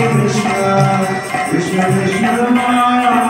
Krishna, Krishna Krishna Namah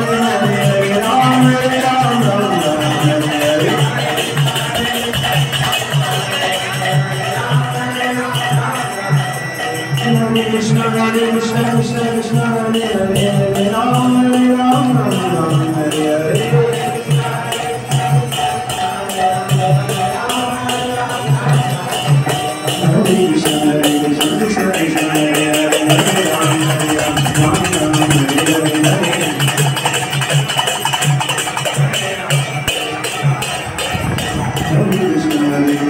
Krishna, Hare Krishna, Krishna Krishna, Hare Hare, Hare